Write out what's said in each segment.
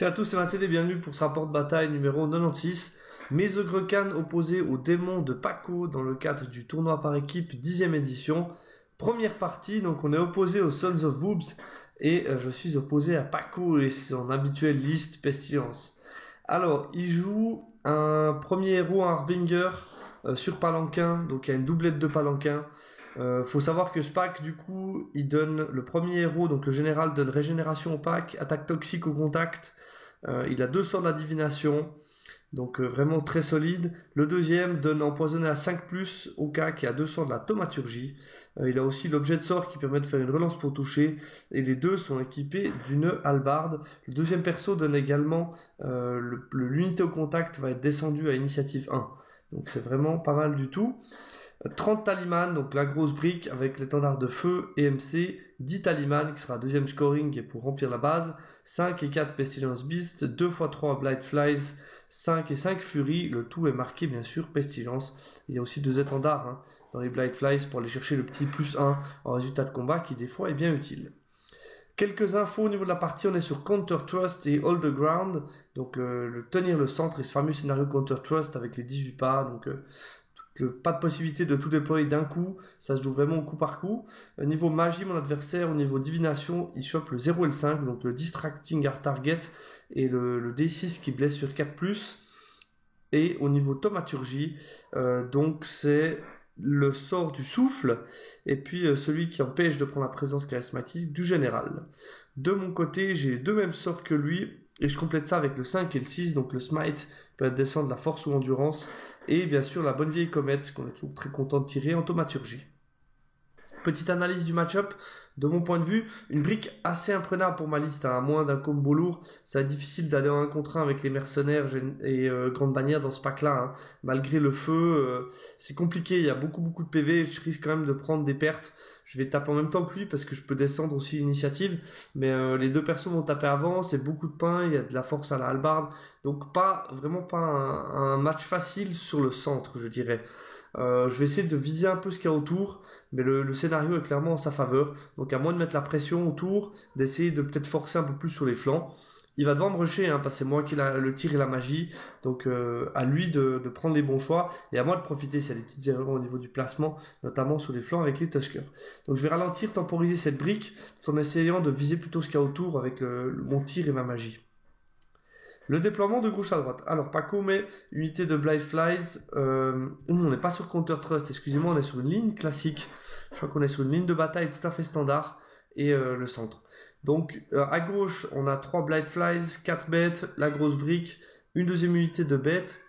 Salut à tous, c'est Vincent et bienvenue pour ce rapport de bataille numéro 96. Mesogrekan opposé au démon de Paco dans le cadre du tournoi par équipe 10ème édition. Première partie, donc on est opposé aux Sons of Boobs et euh, je suis opposé à Paco et son habituelle liste Pestilence. Alors, il joue un premier héros, un Harbinger euh, sur Palanquin, donc il y a une doublette de Palanquin. Euh, faut savoir que ce pack, du coup, il donne le premier héros, donc le général donne régénération au pack, attaque toxique au contact. Euh, il a deux sorts de la divination, donc euh, vraiment très solide. Le deuxième donne empoisonné à 5 plus au cas qui a deux sorts de la thaumaturgie. il a aussi l'objet de sort qui permet de faire une relance pour toucher. Et les deux sont équipés d'une halbarde. Le deuxième perso donne également l'unité au contact va être descendue à initiative 1. Donc c'est vraiment pas mal du tout. 30 Taliman, donc la grosse brique avec l'étendard de feu EMC, 10 Taliman qui sera deuxième scoring et pour remplir la base, 5 et 4 Pestilence Beast, 2 x 3 Blight Flies, 5 et 5 Fury, le tout est marqué bien sûr Pestilence. Il y a aussi deux étendards hein, dans les Blight Flies pour aller chercher le petit plus 1 en résultat de combat qui des fois est bien utile. Quelques infos au niveau de la partie, on est sur Counter Trust et Hold the Ground, donc tenir le centre et ce fameux scénario Counter Trust avec les 18 pas, donc euh, pas de possibilité de tout déployer d'un coup, ça se joue vraiment coup par coup. Au niveau magie, mon adversaire, au niveau divination, il chope le 0 et le 5, donc le distracting art target et le, D6 qui blesse sur 4+. Et au niveau thaumaturgie, euh, donc c'est le sort du souffle et puis euh, celui qui empêche de prendre la présence charismatique du général. De mon côté, j'ai deux mêmes sorts que lui et je complète ça avec le 5 et le 6, donc le smite peut descendre la force ou endurance et bien sûr, la bonne vieille comète qu'on est toujours très content de tirer en thaumaturgie. Petite analyse du match-up. De mon point de vue, une brique assez imprenable pour ma liste. Hein. À moins d'un combo lourd, ça difficile d'aller en un contre un avec les mercenaires et euh, grandes bannières dans ce pack-là. Hein. Malgré le feu, euh, c'est compliqué. Il y a beaucoup beaucoup de PV. Je risque quand même de prendre des pertes. Je vais taper en même temps que lui parce que je peux descendre aussi l'initiative. Mais euh, les deux persos vont taper avant. C'est beaucoup de pain. Il y a de la force à la halbarde. Donc pas vraiment pas un, match facile sur le centre, je dirais. Euh, je vais essayer de viser un peu ce qu'il y a autour, mais le, scénario est clairement en sa faveur. Donc à moins de mettre la pression autour, d'essayer de peut-être forcer un peu plus sur les flancs. Il va devoir me rusher, hein, parce que c'est moi qui ai le tir et la magie. Donc euh, à lui de, prendre les bons choix et à moi de profiter s'il y a des petites erreurs au niveau du placement, notamment sur les flancs avec les Tuskers. Donc je vais ralentir, temporiser cette brique, tout en essayant de viser plutôt ce qu'il y a autour avec mon tir et ma magie. Le déploiement de gauche à droite. Alors, Paco met unité de Blight Flies. Euh, on n'est pas sur Counter Trust, excusez-moi, on est sur une ligne classique. Je crois qu'on est sur une ligne de bataille tout à fait standard. Et euh, le centre. Donc, euh, à gauche, on a 3 Blight Flies, 4 bêtes, la grosse brique, une deuxième unité de bêtes.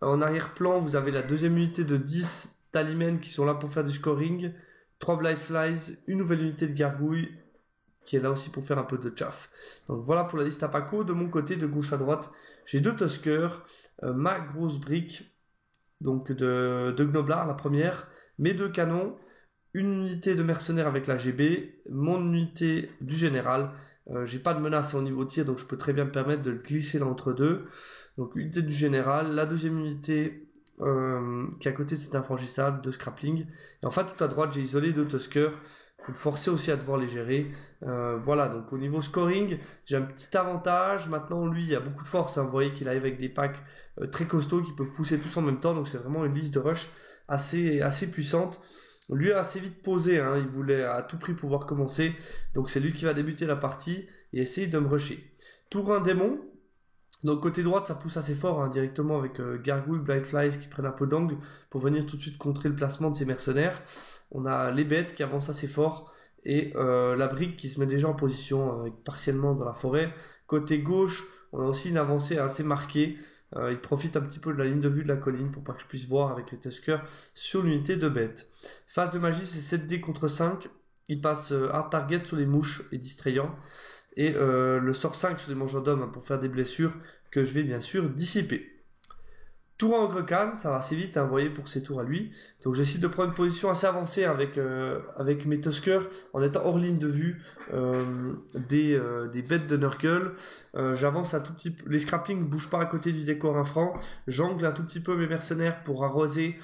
En arrière-plan, vous avez la deuxième unité de 10 Talimens qui sont là pour faire du scoring. 3 Blight Flies, une nouvelle unité de gargouille, qui est là aussi pour faire un peu de chaff. Donc voilà pour la liste à Paco. De mon côté, de gauche à droite, j'ai deux Tuskers, euh, ma grosse brique donc de, de Gnoblar, la première, mes deux canons, une unité de mercenaires avec la GB, mon unité du général. Euh, j'ai pas de menace au niveau tir, donc je peux très bien me permettre de le glisser entre deux. Donc unité du général, la deuxième unité euh, qui est à côté c'est infranchissable, de scrapling. Et enfin tout à droite j'ai isolé deux Tuskers pour forcer aussi à devoir les gérer. Euh, voilà, donc au niveau scoring, j'ai un petit avantage. Maintenant, lui, il a beaucoup de force. Hein. Vous voyez qu'il arrive avec des packs très costauds qui peuvent pousser tous en même temps. Donc c'est vraiment une liste de rush assez, assez puissante. Lui a assez vite posé, hein. il voulait à tout prix pouvoir commencer. Donc c'est lui qui va débuter la partie et essayer de me rusher. Tour 1 démon. Donc côté droite, ça pousse assez fort, hein, directement avec euh, Gargouille, Blight Flies qui prennent un peu d'angle pour venir tout de suite contrer le placement de ces mercenaires. On a les bêtes qui avancent assez fort et euh, la brique qui se met déjà en position euh, partiellement dans la forêt. Côté gauche, on a aussi une avancée assez marquée. Euh, il profite un petit peu de la ligne de vue de la colline pour pas que je puisse voir avec les Tuskers sur l'unité de bêtes. Phase de magie, c'est 7D contre 5. Il passe hard target sur les mouches et distrayant. Et le sort 5 sur les mangeurs d'hommes hein, pour faire des blessures que je vais bien sûr dissiper. Tour en Ogrekan, ça va assez vite, hein, vous voyez, pour ses tours à lui. Donc j'essaie de prendre une position assez avancée avec, euh, avec mes Tuskers en étant hors ligne de vue euh, des, euh, des bêtes de Nurgle. J'avance un tout petit peu, les scrappings ne bougent pas à côté du décor infrant. J'angle un tout petit peu mes mercenaires pour arroser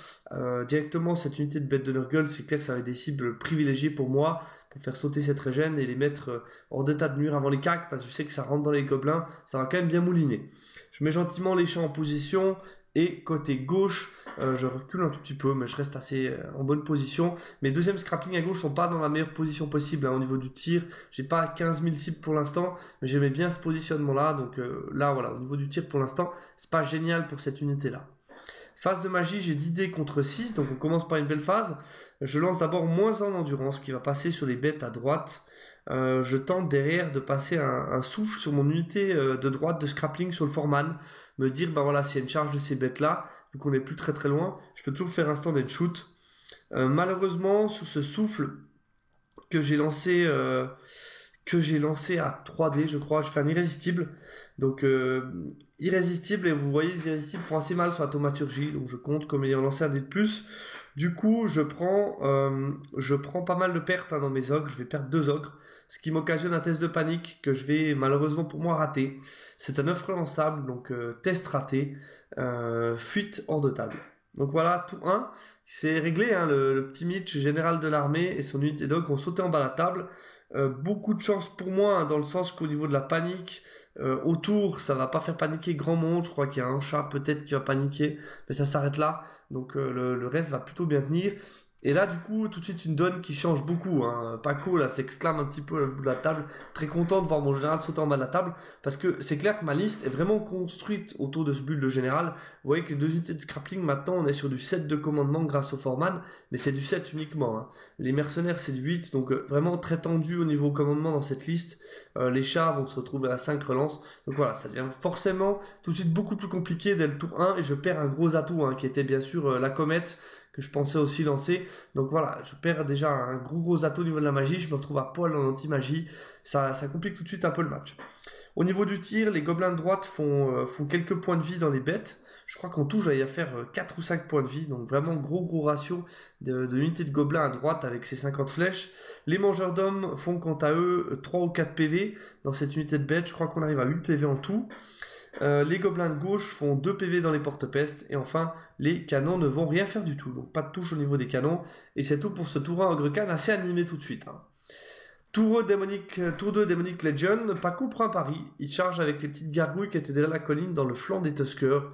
directement cette unité de bêtes de Nurgle. C'est clair que ça va être des cibles privilégiées pour moi pour faire sauter cette régène et les mettre hors d'état de nuire avant les cacs, parce que je sais que ça rentre dans les gobelins, ça va quand même bien mouliner. Je mets gentiment les champs en position, et côté gauche, euh, je recule un tout petit peu, mais je reste assez euh, en bonne position. Mes deuxièmes scrappings à gauche sont pas dans la meilleure position possible hein, au niveau du tir. J'ai pas 15 000 cibles pour l'instant, mais j'aimais bien ce positionnement-là. Donc là, voilà, au niveau du tir pour l'instant, c'est pas génial pour cette unité-là. Phase de magie, j'ai 10 dés contre 6, donc on commence par une belle phase. Je lance d'abord moins en endurance qui va passer sur les bêtes à droite. Euh, je tente derrière de passer un, souffle sur mon unité euh, de droite de scrapping sur le foreman. Me dire, ben voilà, s'il y a une charge de ces bêtes-là, vu qu'on n'est plus très très loin, je peux toujours faire un stand and shoot. Euh, malheureusement, sur ce souffle que j'ai lancé, que j'ai lancé à 3D, je crois, je fais un irrésistible. Donc irrésistible et vous voyez les irrésistibles font assez mal sur la thaumaturgie donc je compte comme ayant lancé un dé de plus du coup je prends euh, je prends pas mal de pertes hein, dans mes ogres. Je vais perdre deux ogres ce qui m'occasionne un test de panique que je vais malheureusement pour moi rater. C'est un œuf relançable donc euh, test raté. Euh, fuite hors de table. Donc voilà tout 1 c'est réglé hein, le, petit Mitch général de l'armée et son unité d'ogre ont sauté en bas de la table. Beaucoup de chance pour moi hein, dans le sens qu'au niveau de la panique euh, autour, ça va pas faire paniquer grand monde. Je crois qu'il y a un chat peut-être qui va paniquer, mais ça s'arrête là. Donc euh, le, reste va plutôt bien tenir. Et là, du coup, tout de suite, une donne qui change beaucoup. Hein. Paco, là, s'exclame un petit peu au bout de la table. Très content de voir mon général sauter en bas de la table. Parce que c'est clair que ma liste est vraiment construite autour de ce bulle de général. Vous voyez que les deux unités de scrapping, maintenant, on est sur du 7 de commandement grâce au Foreman. Mais c'est du 7 uniquement. Hein. Les mercenaires, c'est du 8. Donc, euh, vraiment très tendu au niveau commandement dans cette liste. Euh, les chars vont se retrouver à 5 relances. Donc voilà, ça devient forcément tout de suite beaucoup plus compliqué dès le tour 1. Et je perds un gros atout, hein, qui était bien sûr euh, la comète que je pensais aussi lancer. Donc voilà, je perds déjà un gros gros atout au niveau de la magie, je me retrouve à poil en anti-magie, ça, complique tout de suite un peu le match. Au niveau du tir, les gobelins de droite font, euh, quelques points de vie dans les bêtes. Je crois qu'en tout, j'allais à faire 4 euh, ou 5 points de vie. Donc vraiment gros gros ratio de, de unités de gobelins à droite avec ces 50 flèches. Les mangeurs d'hommes font quant à eux 3 ou 4 PV dans cette unité de bête. Je crois qu'on arrive à 8 PV en tout. Euh, les gobelins de gauche font 2 PV dans les porte-pestes. Et enfin, les canons ne vont rien faire du tout. Donc pas de touche au niveau des canons. Et c'est tout pour ce tour 1 Ogre Can assez animé tout de suite. Hein. Tour, 2 Démonique Legion, Paco prend un pari. Il charge avec les petites gargouilles qui étaient derrière la colline dans le flanc des Tuskers.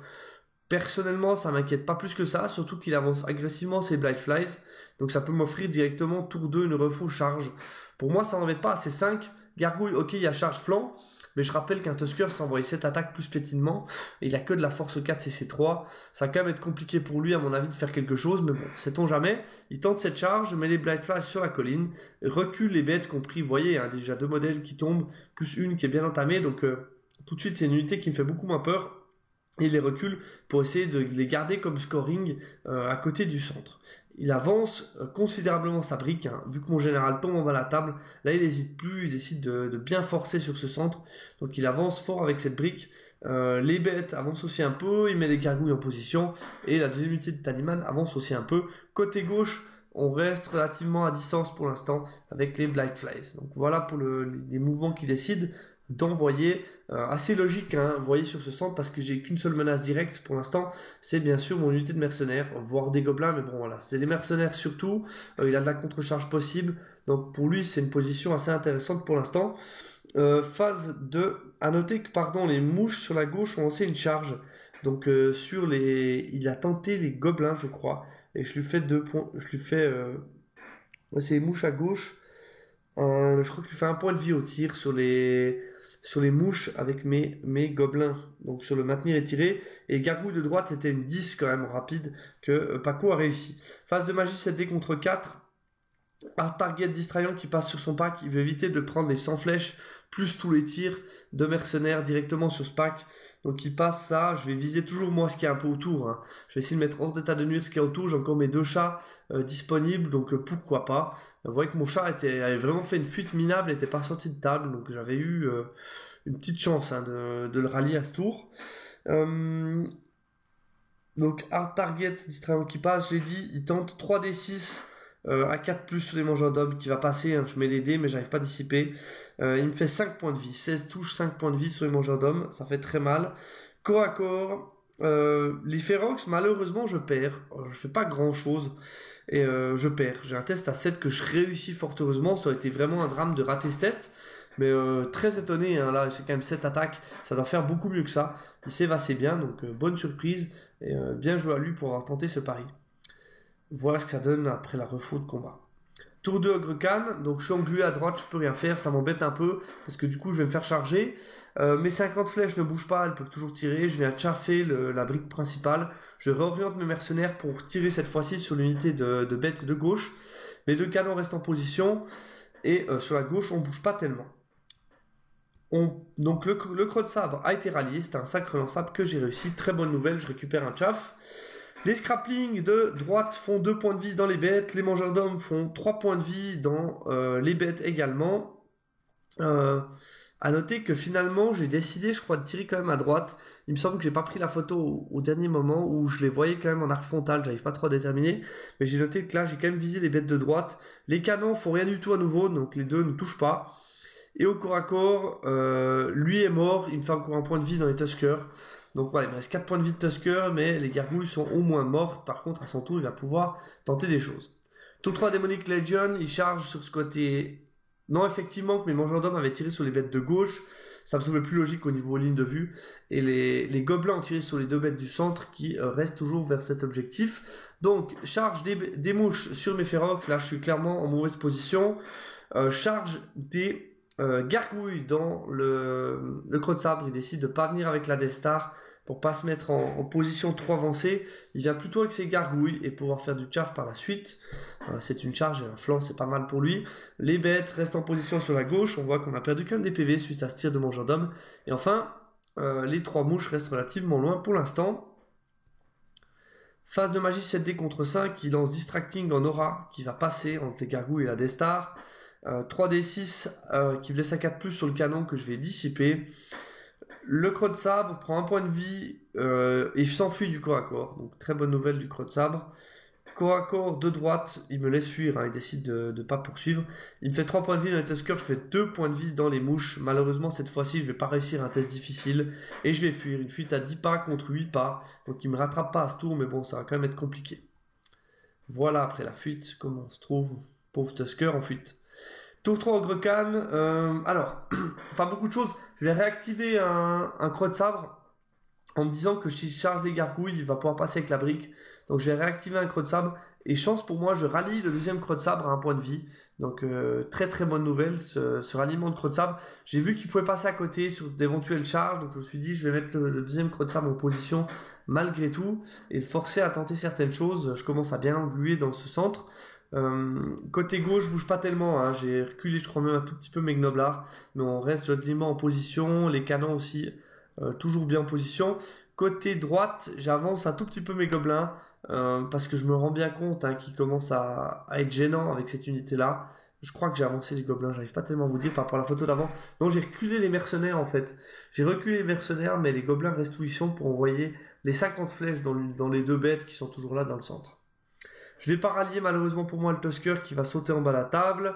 Personnellement, ça m'inquiète pas plus que ça, surtout qu'il avance agressivement ses Blight Flies. Donc ça peut m'offrir directement tour 2 une refou charge. Pour moi, ça n'embête pas. C'est 5 gargouilles, ok, il y a charge flanc. Mais je rappelle qu'un Tusker s'envoie 7 attaques plus piétinement. Et il a que de la force 4 CC3. Ça va quand même être compliqué pour lui, à mon avis, de faire quelque chose. Mais bon, sait-on jamais. Il tente cette charge, met les Blight sur la colline, recule les bêtes compris. Vous voyez, hein, déjà deux modèles qui tombent, plus une qui est bien entamée. Donc euh, tout de suite, c'est une unité qui me fait beaucoup moins peur et les recule pour essayer de les garder comme scoring euh, à côté du centre il avance euh, considérablement sa brique, hein. vu que mon général tombe en bas de la table, là il n'hésite plus, il décide de, bien forcer sur ce centre, donc il avance fort avec cette brique, euh, les bêtes avancent aussi un peu, il met les gargouilles en position, et la deuxième unité de Taliman avance aussi un peu, côté gauche, on reste relativement à distance pour l'instant avec les Blight Flies. Donc voilà pour les mouvements qui décident d'envoyer. Euh, assez logique, hein, voyez sur ce centre, parce que j'ai qu'une seule menace directe pour l'instant, c'est bien sûr mon unité de mercenaires, voire des gobelins, mais bon voilà, c'est les mercenaires surtout, euh, il a de la contre-charge possible, donc pour lui c'est une position assez intéressante pour l'instant. Euh, phase 2, à noter que pardon, les mouches sur la gauche ont lancé une charge, donc sur les... Il a tenté les gobelins je crois, et je lui fais deux points, je lui fais... C'est les mouches à gauche, je crois lui fais un point de vie au tir sur les sur les mouches avec mes, mes gobelins. Donc sur le maintenir et tirer. Et gargouille de droite, c'était une 10 quand même rapide que euh, Paco a réussi. Phase de magie 7D contre 4. Un target distrayant qui passe sur son pack. Il veut éviter de prendre les 100 flèches plus tous les tirs de mercenaires directement sur ce pack. Donc il passe ça, je vais viser toujours moi ce qui est un peu autour. Hein. Je vais essayer de mettre hors d'état de nuire ce qui est autour. J'ai encore mes deux chats euh, disponibles, donc euh, pourquoi pas? Vous voyez que mon chat avait vraiment fait une fuite minable, n'était pas sorti de table, donc j'avais eu euh, une petite chance hein, de, de, le rallier à ce tour. donc hard target distrayant qui passe, je l'ai dit, il tente 3d6 euh, à 4 plus sur les mangeurs d'hommes qui va passer, hein, je mets les dés mais j'arrive pas à dissiper. Euh, il me fait 5 points de vie, 16 touches, 5 points de vie sur les mangeurs d'hommes, ça fait très mal. Corps à corps, Euh, les Ferox, malheureusement, je perds. Euh, je fais pas grand chose et euh, je perds. J'ai un test à 7 que je réussis fort heureusement. Ça aurait été vraiment un drame de rater ce test. Mais très étonné, hein, là, c'est quand même 7 attaques. Ça doit faire beaucoup mieux que ça. Il s'est assez bien, donc bonne surprise. Et bien joué à lui pour avoir tenté ce pari. Voilà ce que ça donne après la refou de combat. Tour 2 Ogre donc je suis englué à droite, je peux rien faire, ça m'embête un peu, parce que du coup je vais me faire charger. Euh, mes 50 flèches ne bougent pas, elles peuvent toujours tirer, je viens chaffer la brique principale, je réoriente mes mercenaires pour tirer cette fois-ci sur l'unité de, bête de gauche. Mes deux canons restent en position, et euh, sur la gauche on bouge pas tellement. donc le, le de sabre a été rallié, c'est un sacre lançable que j'ai réussi, très bonne nouvelle, je récupère un chaff. Les scraplings de droite font 2 points de vie dans les bêtes. Les mangeurs d'hommes font 3 points de vie dans euh, les bêtes également. Euh, à noter que finalement, j'ai décidé, je crois, de tirer quand même à droite. Il me semble que j'ai pas pris la photo au, dernier moment où je les voyais quand même en arc frontal. J'arrive pas trop à déterminer. Mais j'ai noté que là, j'ai quand même visé les bêtes de droite. Les canons font rien du tout à nouveau, donc les deux ne touchent pas. Et au corps à corps, euh, lui est mort. Il me fait encore un point de vie dans les Tuskers. Donc voilà, il me reste 4 points de vie de Tusker, mais les gargouilles sont au moins mortes. Par contre, à son tour, il va pouvoir tenter des choses. Tour 3 Demonic Legion, il charge sur ce côté. Non, effectivement, que mes mangeurs d'hommes avaient tiré sur les bêtes de gauche. Ça me semble plus logique au niveau ligne de vue. Et les, gobelins ont tiré sur les deux bêtes du centre qui euh, restent toujours vers cet objectif. Donc, charge des, mouches sur mes férox. Là, je suis clairement en mauvaise position. Euh, charge des euh, gargouille dans le, le creux de sabre, il décide de pas venir avec la Destar pour pas se mettre en, position trop avancée. Il vient plutôt avec ses gargouilles et pouvoir faire du chaff par la suite. Euh, c'est une charge et un flanc, c'est pas mal pour lui. Les bêtes restent en position sur la gauche. On voit qu'on a perdu quand même des PV suite à ce tir de mangeur d'homme. Et enfin, euh, les trois mouches restent relativement loin pour l'instant. Phase de magie 7D contre 5 qui lance Distracting en aura qui va passer entre les gargouilles et la Destar. 3d6 euh, euh, qui blesse à 4 plus sur le canon que je vais dissiper. Le creux de sabre prend un point de vie euh, et s'enfuit du corps à corps. Donc très bonne nouvelle du creux de sabre. Corps à corps de droite, il me laisse fuir, hein, il décide de ne pas poursuivre. Il me fait 3 points de vie dans les Tuskers, je fais 2 points de vie dans les mouches. Malheureusement, cette fois-ci, je vais pas réussir un test difficile et je vais fuir. Une fuite à 10 pas contre 8 pas. Donc il me rattrape pas à ce tour, mais bon, ça va quand même être compliqué. Voilà après la fuite, comment on se trouve. Pauvre Tusker en fuite. Tour 3 Ogre euh, alors, pas beaucoup de choses. Je vais réactiver un, un creux de sabre en me disant que si je charge les gargouilles, il va pouvoir passer avec la brique. Donc je vais réactiver un creux de sabre. Et chance pour moi, je rallie le deuxième creux de sabre à un point de vie. Donc euh, très très bonne nouvelle, ce, ce ralliement de creux de sabre. J'ai vu qu'il pouvait passer à côté sur d'éventuelles charges. Donc je me suis dit, je vais mettre le, le, deuxième creux de sabre en position malgré tout. Et le forcer à tenter certaines choses. Je commence à bien engluer dans ce centre. Euh, côté gauche, je bouge pas tellement. Hein. J'ai reculé, je crois même un tout petit peu mes gnoblards. Mais on reste joliment en position. Les canons aussi, euh, toujours bien en position. Côté droite, j'avance un tout petit peu mes gobelins. Euh, parce que je me rends bien compte hein, qu'ils commencent à, être gênants avec cette unité-là. Je crois que j'ai avancé les gobelins, j'arrive pas tellement à vous dire par rapport à la photo d'avant. Donc j'ai reculé les mercenaires en fait. J'ai reculé les mercenaires, mais les gobelins restent où ils sont pour envoyer les 50 flèches dans les deux bêtes qui sont toujours là dans le centre. Je vais pas rallier malheureusement pour moi le Tusker qui va sauter en bas de la table.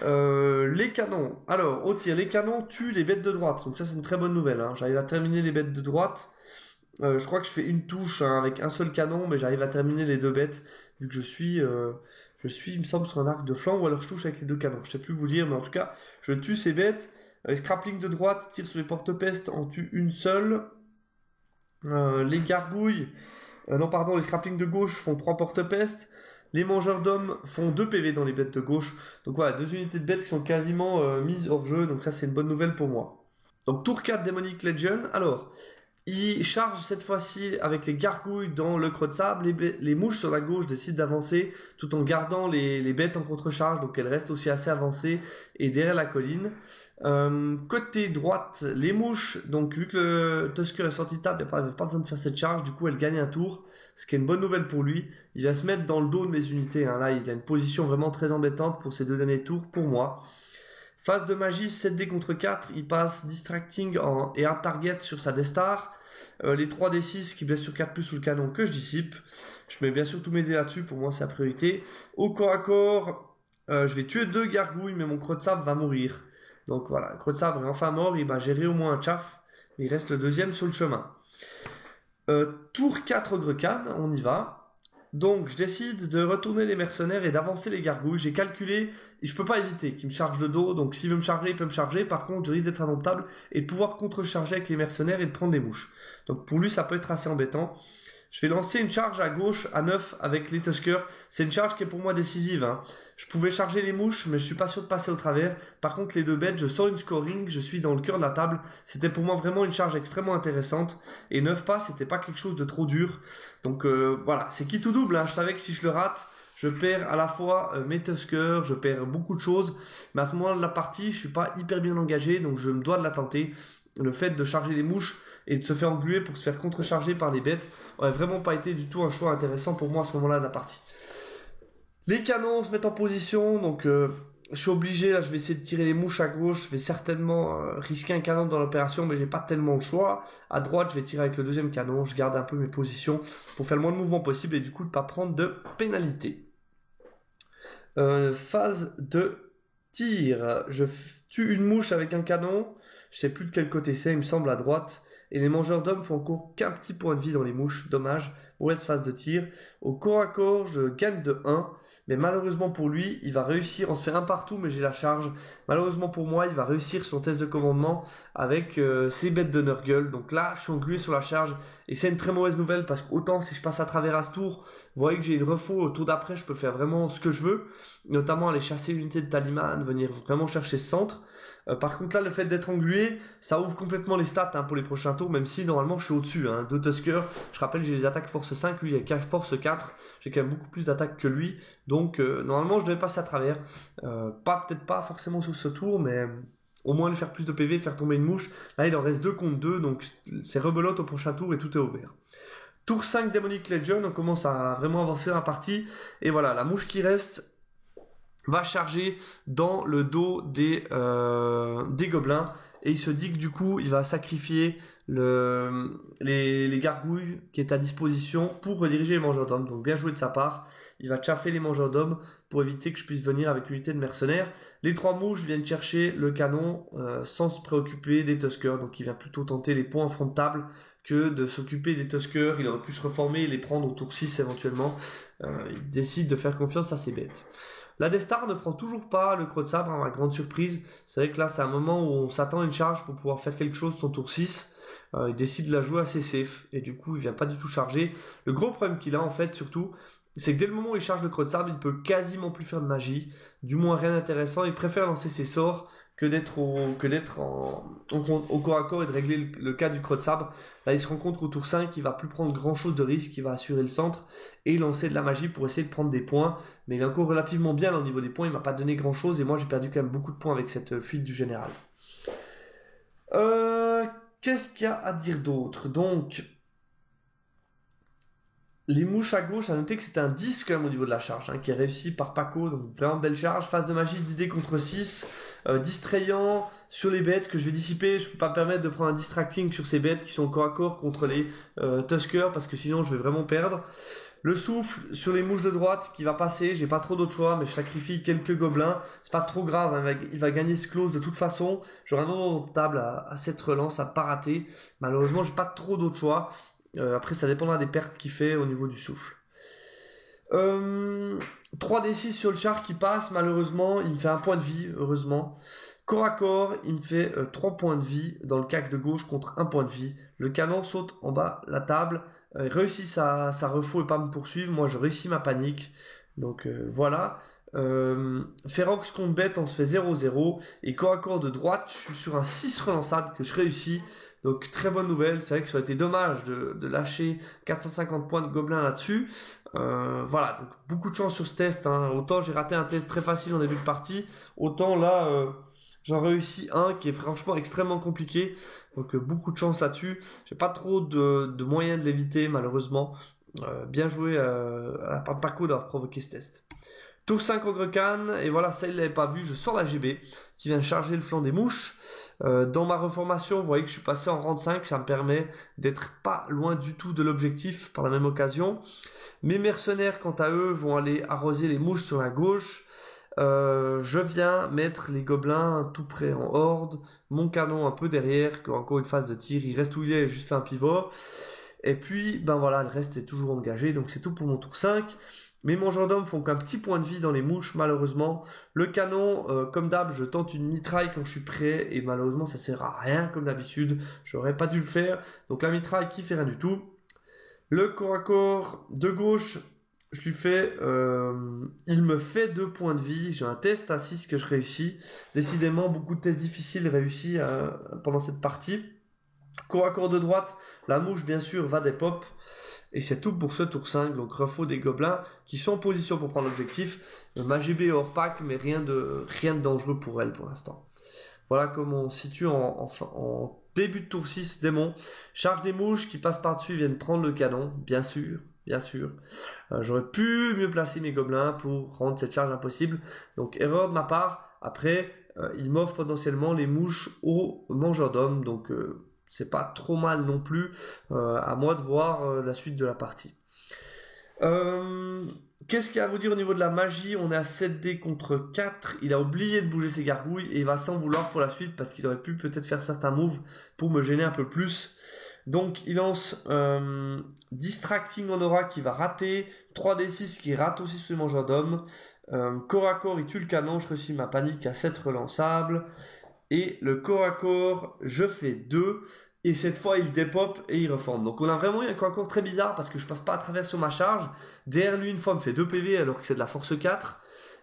Euh, les canons. Alors, au tir, les canons tuent les bêtes de droite. Donc ça, c'est une très bonne nouvelle. Hein. J'arrive à terminer les bêtes de droite. Euh, je crois que je fais une touche hein, avec un seul canon, mais j'arrive à terminer les deux bêtes, vu que je suis, euh, je suis, il me semble, sur un arc de flanc, ou alors je touche avec les deux canons. Je sais plus vous dire, mais en tout cas, je tue ces bêtes. Les scrappling de droite tire sur les porte-pestes, en tue une seule. les gargouilles, non pardon, les scrappling de gauche font trois porte-pestes. Les mangeurs d'hommes font 2 PV dans les bêtes de gauche. Donc voilà, deux unités de bêtes qui sont quasiment euh, mises hors jeu. Donc ça, c'est une bonne nouvelle pour moi. Donc tour 4 Demonic Legion. Alors, il charge cette fois-ci avec les gargouilles dans le creux de sable. Les, mouches sur la gauche décident d'avancer tout en gardant les, les, bêtes en contre-charge. Donc elles restent aussi assez avancées et derrière la colline. Euh, côté droite, les mouches, donc vu que le Tusker est sorti de table, il n'y a pas, besoin de faire cette charge, du coup elle gagne un tour, ce qui est une bonne nouvelle pour lui. Il va se mettre dans le dos de mes unités, hein. là il a une position vraiment très embêtante pour ces deux derniers tours pour moi. Phase de magie, 7D contre 4, il passe Distracting et un target sur sa Destar. Euh, les 3D6 qui blessent sur 4 plus sous le canon que je dissipe. Je mets bien sûr tous mes dés là-dessus, pour moi c'est la priorité. Au corps à corps, euh, je vais tuer deux gargouilles, mais mon creux de sable va mourir. Donc voilà, Sabre est enfin mort, il va gérer au moins un chaff, il reste le deuxième sur le chemin. Euh, tour 4 Ogrecan, on y va. Donc, je décide de retourner les mercenaires et d'avancer les gargouilles. J'ai calculé, et je peux pas éviter qu'il me charge de dos. Donc, s'il veut me charger, il peut me charger. Par contre, je risque d'être indomptable et de pouvoir contre-charger avec les mercenaires et de prendre les mouches. Donc, pour lui, ça peut être assez embêtant. Je vais lancer une charge à gauche à 9 avec les Tuskers. C'est une charge qui est pour moi décisive. Hein. Je pouvais charger les mouches, mais je suis pas sûr de passer au travers. Par contre, les deux bêtes, je sors une scoring, je suis dans le cœur de la table. C'était pour moi vraiment une charge extrêmement intéressante. Et 9 pas, c'était pas quelque chose de trop dur. Donc euh, voilà, c'est qui tout double. Hein. Je savais que si je le rate, je perds à la fois euh, mes Tuskers, je perds beaucoup de choses. Mais à ce moment de la partie, je suis pas hyper bien engagé, donc je me dois de la tenter. Le fait de charger les mouches, et de se faire engluer pour se faire contrecharger par les bêtes aurait vraiment pas été du tout un choix intéressant pour moi à ce moment-là de la partie. Les canons se mettent en position, donc euh, je suis obligé, là je vais essayer de tirer les mouches à gauche, je vais certainement euh, risquer un canon dans l'opération, mais j'ai pas tellement de choix. À droite, je vais tirer avec le deuxième canon, je garde un peu mes positions pour faire le moins de mouvements possible et du coup de pas prendre de pénalité. Euh, phase de tir, je tue une mouche avec un canon, je sais plus de quel côté c'est, il me semble à droite. Et les mangeurs d'hommes font encore qu'un petit point de vie dans les mouches. Dommage. Mauvaise phase de tir. Au corps à corps, je gagne de 1. Mais malheureusement pour lui, il va réussir. On se fait un partout, mais j'ai la charge. Malheureusement pour moi, il va réussir son test de commandement avec euh, ses bêtes de Nurgle. Donc là, je suis englué sur la charge. Et c'est une très mauvaise nouvelle parce qu'autant si je passe à travers à ce tour, vous voyez que j'ai une refo au tour d'après, je peux faire vraiment ce que je veux. Notamment aller chasser l'unité de Taliman, venir vraiment chercher ce centre. Euh, par contre, là, le fait d'être englué, ça ouvre complètement les stats hein, pour les prochains tours, même si normalement je suis au-dessus. Hein, de Tusker, je rappelle, j'ai des attaques force 5, lui il a force 4. J'ai quand même beaucoup plus d'attaques que lui. Donc, euh, normalement, je devais passer à travers. Euh, pas Peut-être pas forcément sur ce tour, mais au moins lui faire plus de PV, faire tomber une mouche. Là, il en reste 2 contre 2, donc c'est rebelote au prochain tour et tout est ouvert. Tour 5 Demonic Legion, on commence à vraiment avancer la partie. Et voilà, la mouche qui reste, va charger dans le dos des, euh, des gobelins et il se dit que du coup il va sacrifier le, les, les gargouilles qui est à disposition pour rediriger les mangeurs d'hommes. Donc bien joué de sa part. Il va chaffer les mangeurs d'hommes pour éviter que je puisse venir avec l'unité de mercenaires. Les trois mouches viennent chercher le canon euh, sans se préoccuper des tuskers. Donc il vient plutôt tenter les points en front de table que de s'occuper des tuskers. Il aurait pu se reformer et les prendre au tour 6 éventuellement. Euh, il décide de faire confiance à ses bêtes. La Destar ne prend toujours pas le creux de sabre, hein, ma grande surprise. C'est vrai que là, c'est un moment où on s'attend à une charge pour pouvoir faire quelque chose son tour 6. Euh, il décide de la jouer assez safe, et du coup, il vient pas du tout charger. Le gros problème qu'il a, en fait, surtout, c'est que dès le moment où il charge le creux de sabre, il peut quasiment plus faire de magie. Du moins, rien d'intéressant. Il préfère lancer ses sorts que d'être au, corps à corps et de régler le, cas du creux de sabre. Là, il se rend compte qu'au tour 5, il va plus prendre grand chose de risque, il va assurer le centre et lancer de la magie pour essayer de prendre des points. Mais il est encore relativement bien au niveau des points, il m'a pas donné grand chose et moi j'ai perdu quand même beaucoup de points avec cette fuite du général. Euh, qu'est-ce qu'il y a à dire d'autre? Donc, les mouches à gauche, à noter que c'était un 10 quand même au niveau de la charge, hein, qui est réussi par Paco, donc vraiment belle charge. Phase de magie d'idée contre 6, euh, distrayant sur les bêtes que je vais dissiper. Je peux pas me permettre de prendre un distracting sur ces bêtes qui sont corps à corps contre les euh, Tuskers, parce que sinon je vais vraiment perdre. Le souffle sur les mouches de droite qui va passer, j'ai pas trop d'autres choix, mais je sacrifie quelques gobelins. C'est pas trop grave, hein, il va gagner ce close de toute façon. J'aurai un autre table à, cette relance à pas rater. Malheureusement, j'ai pas trop d'autres choix. Euh, après, ça dépendra des pertes qu'il fait au niveau du souffle. 3d6 euh, sur le char qui passe, malheureusement, il me fait un point de vie, heureusement. Corps à corps, il me fait 3 euh, points de vie dans le cac de gauche contre 1 point de vie. Le canon saute en bas la table, réussit sa, sa refou et pas me poursuivre. Moi, je réussis ma panique. Donc voilà. Euh, Ferox contre bête, on se fait 0-0. Et corps à corps de droite, je suis sur un 6 relançable que je réussis. Donc très bonne nouvelle, c'est vrai que ça aurait été dommage de, lâcher 450 points de gobelin là-dessus. Euh, voilà, donc beaucoup de chance sur ce test. Hein. Autant j'ai raté un test très facile en début de partie, autant là euh, j'en réussis un qui est franchement extrêmement compliqué. Donc euh, beaucoup de chance là-dessus. J'ai pas trop de, moyens de l'éviter malheureusement. bien joué à la Paco d'avoir provoqué ce test. Tour 5 Ogre et voilà, ça il l'avait pas vu, je sors la GB qui vient charger le flanc des mouches. Euh, dans ma reformation, vous voyez que je suis passé en rang 5, ça me permet d'être pas loin du tout de l'objectif par la même occasion. Mes mercenaires, quant à eux, vont aller arroser les mouches sur la gauche. Euh, je viens mettre les gobelins tout près en horde, mon canon un peu derrière, encore une phase de tir, il reste où il est, juste fait un pivot. Et puis, ben voilà, le reste est toujours engagé, donc c'est tout pour mon tour 5. Mes d'homme font qu'un petit point de vie dans les mouches, malheureusement. Le canon, euh, comme d'hab, je tente une mitraille quand je suis prêt, et malheureusement, ça sert à rien, comme d'habitude. J'aurais pas dû le faire. Donc la mitraille qui fait rien du tout. Le corps à corps de gauche, je lui fais... Euh, il me fait deux points de vie. J'ai un test à 6 que je réussis. Décidément, beaucoup de tests difficiles réussis euh, pendant cette partie. Corps à corps de droite, la mouche, bien sûr, va des pop. Et c'est tout pour ce tour 5. Donc refaux des gobelins qui sont en position pour prendre l'objectif. Ma GB est hors pack, mais rien de, rien de dangereux pour elle pour l'instant. Voilà comment on situe en, début de tour 6 démon. Charge des mouches qui passent par-dessus viennent prendre le canon, bien sûr. Bien sûr. Euh, j'aurais pu mieux placer mes gobelins pour rendre cette charge impossible. Donc erreur de ma part. Après, euh, il m'offre potentiellement les mouches au mangeur d'hommes. Donc euh, c'est pas trop mal non plus. Euh, à moi de voir euh, la suite de la partie. Euh, qu'est-ce qu'il y a à vous dire au niveau de la magie? On est à 7D contre 4. Il a oublié de bouger ses gargouilles et il va s'en vouloir pour la suite parce qu'il aurait pu peut-être faire certains moves pour me gêner un peu plus. Donc il lance Distracting en aura qui va rater. 3D6 qui rate aussi sur le mangeur d'homme. corps à corps, il tue le canon. Je réussis ma panique à 7 relançables. Et le corps à corps, je fais 2. Et cette fois, il dépop et il reforme. Donc on a vraiment eu un corps à corps très bizarre parce que je passe pas à travers sur ma charge. Derrière lui, une fois, me fait 2 PV alors que c'est de la force 4.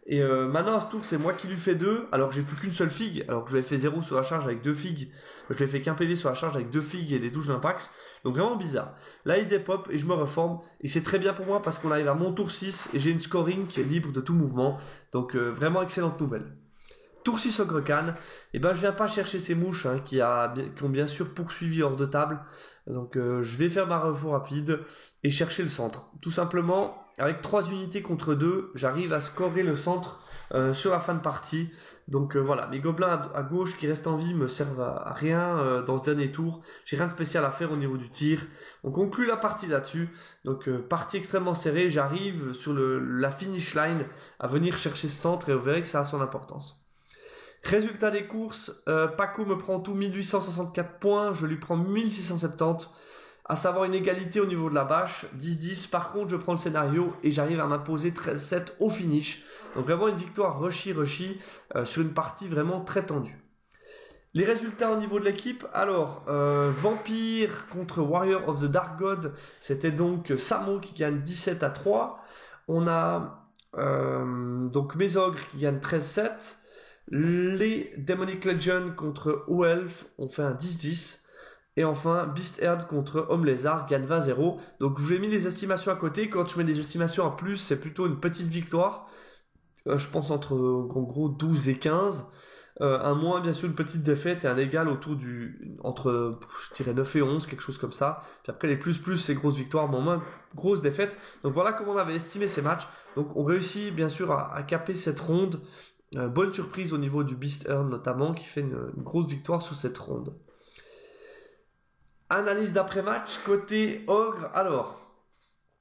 Et euh, maintenant, à ce tour, c'est moi qui lui fais 2, alors que j'ai plus qu'une seule figue, alors que je lui ai fait 0 sur la charge avec 2 figues. Je lui ai fait qu'un PV sur la charge avec 2 figues et des touches d'impact. Donc vraiment bizarre. Là, il dépop et je me reforme. Et c'est très bien pour moi parce qu'on arrive à mon tour 6 et j'ai une scoring qui est libre de tout mouvement. Donc euh, vraiment excellente nouvelle. Tour 6 Ogrecan, et eh ben je viens pas chercher ces mouches hein, qui, ont bien sûr poursuivi hors de table. Donc euh, je vais faire ma refou rapide et chercher le centre. Tout simplement, avec 3 unités contre 2, j'arrive à scorer le centre euh, sur la fin de partie. Donc euh, voilà, les gobelins à, gauche qui restent en vie me servent à, rien dans ce dernier tour. J'ai rien de spécial à faire au niveau du tir. On conclut la partie là-dessus. Donc partie extrêmement serrée, j'arrive sur la finish line à venir chercher ce centre et vous verrez que ça a son importance. Résultat des courses, euh, Paco me prend tout 1864 points, je lui prends 1670, à savoir une égalité au niveau de la bâche, 10-10. Par contre, je prends le scénario et j'arrive à m'imposer 13-7 au finish. Donc vraiment une victoire rushy-rushy euh, sur une partie vraiment très tendue. Les résultats au niveau de l'équipe, alors euh, Vampire contre Warrior of the Dark God, c'était donc Samo qui gagne 17 à 3. On a donc Mesogre qui gagne 13-7. Les Demonic Legion contre O-Elf ont fait un 10-10. Et enfin, Beast Herd contre Homme Lézard gagne 20-0. Donc je vous ai mis les estimations à côté. Quand je mets des estimations en plus, c'est plutôt une petite victoire. Euh, je pense entre en gros 12 et 15. Euh, un moins, bien sûr, une petite défaite et un égal autour du. entre, je dirais 9 et 11, quelque chose comme ça. Puis après, les plus-plus, c'est grosses victoires, mais moins grosses défaites. Donc voilà comment on avait estimé ces matchs. Donc on réussit, bien sûr, à, à caper cette ronde euh, bonne surprise au niveau du Beast Earn notamment, qui fait une, grosse victoire sur cette ronde. Analyse d'après-match, côté Ogre. Alors,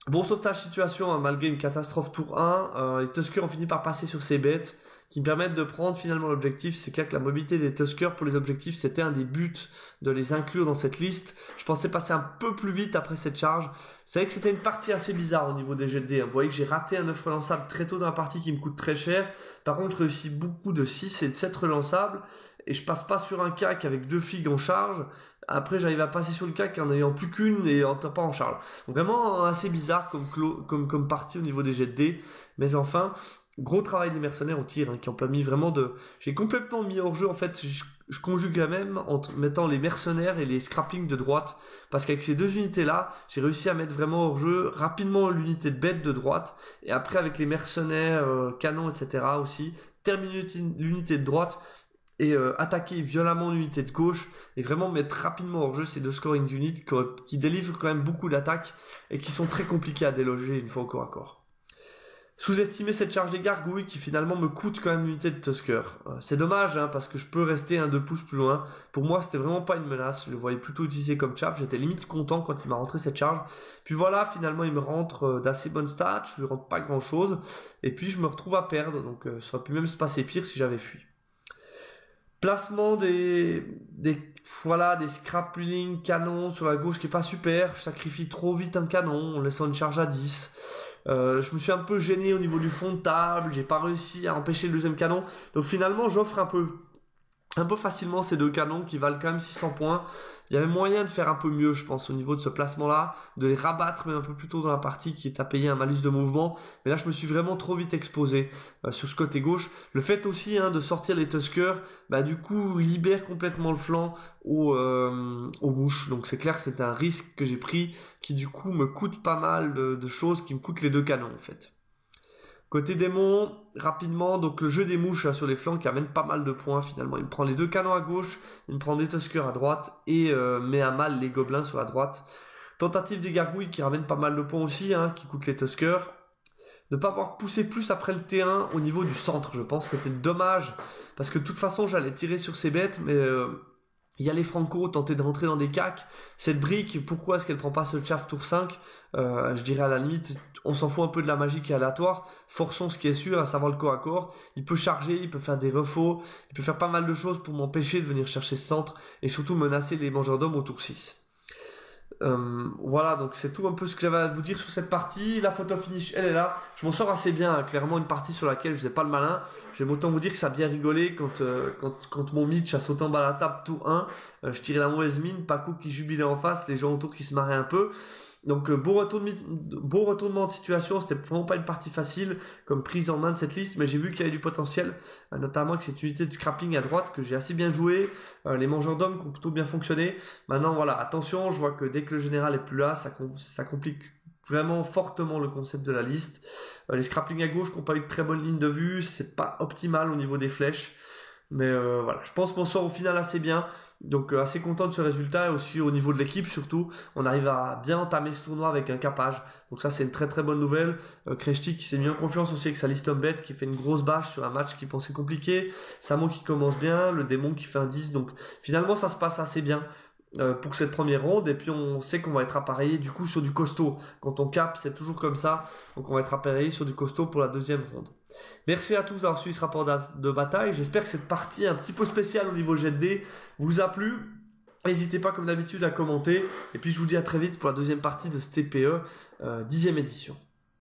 bon sauvetage situation, hein, malgré une catastrophe tour 1. Euh, les Tuskers ont fini par passer sur ces bêtes qui me permettent de prendre finalement l'objectif. C'est clair que la mobilité des Tuskers pour les objectifs, c'était un des buts de les inclure dans cette liste. Je pensais passer un peu plus vite après cette charge. C'est vrai que c'était une partie assez bizarre au niveau des jets de dés. Vous voyez que j'ai raté un 9 relançable très tôt dans la partie qui me coûte très cher. Par contre, je réussis beaucoup de 6 et de 7 relançables. Et je passe pas sur un cac avec deux figues en charge. Après, j'arrive à passer sur le cac en ayant plus qu'une et en pas en charge. Vraiment assez bizarre comme, comme, comme partie au niveau des jets de dés. Mais enfin, Gros travail des mercenaires au tir, hein, qui ont permis vraiment de... J'ai complètement mis hors jeu, en fait, je, conjugue la même entre mettant les mercenaires et les scrappings de droite, parce qu'avec ces deux unités-là, j'ai réussi à mettre vraiment hors jeu rapidement l'unité de bête de droite, et après avec les mercenaires, euh, canons, etc. aussi, terminer l'unité de droite, et euh, attaquer violemment l'unité de gauche et vraiment mettre rapidement hors jeu ces deux scoring units qui délivrent quand même beaucoup d'attaques et qui sont très compliqués à déloger une fois au corps à corps. Sous-estimer cette charge des gargouilles qui finalement me coûte quand même une unité de Tusker. Euh, c'est dommage hein, parce que je peux rester un deux pouces plus loin. Pour moi c'était vraiment pas une menace, je le voyais plutôt utilisé comme chaff, j'étais limite content quand il m'a rentré cette charge. Puis voilà, finalement il me rentre euh, d'assez bonnes stats, je lui rentre pas grand chose. Et puis je me retrouve à perdre, donc euh, ça aurait pu même se passer pire si j'avais fui. Placement des, des, voilà, des scrappling canons sur la gauche qui est pas super. Je sacrifie trop vite un canon en laissant une charge à 10. Euh, je me suis un peu gêné au niveau du fond de table. J'ai pas réussi à empêcher le deuxième canon. Donc finalement, j'offre un peu un peu facilement ces deux canons qui valent quand même 600 points. Il y avait moyen de faire un peu mieux, je pense, au niveau de ce placement-là, de les rabattre même un peu plus tôt dans la partie, qui est à payer un malus de mouvement. Mais là, je me suis vraiment trop vite exposé euh, sur ce côté gauche. Le fait aussi hein, de sortir les Tuskers, bah, du coup, libère complètement le flanc aux, euh, mouches. Donc c'est clair que c'est un risque que j'ai pris, qui du coup me coûte pas mal de, de choses, qui me coûtent les deux canons en fait. Côté démon, rapidement, donc le jeu des mouches sur les flancs qui amène pas mal de points finalement. Il me prend les deux canons à gauche, il me prend des tuskers à droite et euh, met à mal les gobelins sur la droite. Tentative des gargouilles qui ramène pas mal de points aussi, hein, qui coûtent les tuskers. Ne pas avoir poussé plus après le T1 au niveau du centre, je pense. C'était dommage parce que de toute façon j'allais tirer sur ces bêtes, mais euh, il y a les Franco tenter de rentrer dans des cacs. Cette brique, pourquoi est-ce qu'elle prend pas ce chaff tour 5 euh, Je dirais à la limite, on s'en fout un peu de la magie qui est aléatoire. Forçons ce qui est sûr, à savoir le corps à corps. Il peut charger, il peut faire des refaux, il peut faire pas mal de choses pour m'empêcher de venir chercher ce centre et surtout menacer les mangeurs d'hommes au tour 6. Euh, voilà, donc c'est tout un peu ce que j'avais à vous dire sur cette partie. La photo finish, elle est là. Je m'en sors assez bien. Hein. Clairement, une partie sur laquelle je faisais pas le malin. J'aime autant vous dire que ça a bien rigolé quand, euh, quand, quand mon Mitch a sauté en bas à la table tout 1. Euh, je tirais la mauvaise mine, Paco qui jubilait en face, les gens autour qui se marraient un peu. Donc euh, beau, retournement, retournement de situation, c'était vraiment pas une partie facile comme prise en main de cette liste, mais j'ai vu qu'il y avait du potentiel, euh, notamment avec cette unité de scrapping à droite que j'ai assez bien joué, euh, les mangeurs d'hommes qui ont plutôt bien fonctionné. Maintenant voilà, attention, je vois que dès que le général est plus là, ça, ça complique vraiment fortement le concept de la liste. les scrapping à gauche qui n'ont pas eu de très bonne ligne de vue, c'est pas optimal au niveau des flèches. Mais voilà, je pense qu'on sort au final assez bien. Donc euh, assez content de ce résultat et aussi au niveau de l'équipe surtout, on arrive à bien entamer ce tournoi avec un capage. Donc ça c'est une très très bonne nouvelle. Euh, qui s'est mis en confiance aussi avec sa liste qui fait une grosse bâche sur un match qui pensait compliqué. Samo qui commence bien, le démon qui fait un 10. Donc finalement ça se passe assez bien. Euh, pour cette première ronde et puis on sait qu'on va être appareillé du coup sur du costaud. Quand on cap, c'est toujours comme ça. Donc on va être appareillé sur du costaud pour la deuxième ronde. Merci à tous d'avoir suivi ce rapport de bataille. J'espère que cette partie un petit peu spéciale au niveau jet vous a plu. N'hésitez pas comme d'habitude à commenter. Et puis je vous dis à très vite pour la deuxième partie de ce TPE, 10 euh, dixième édition.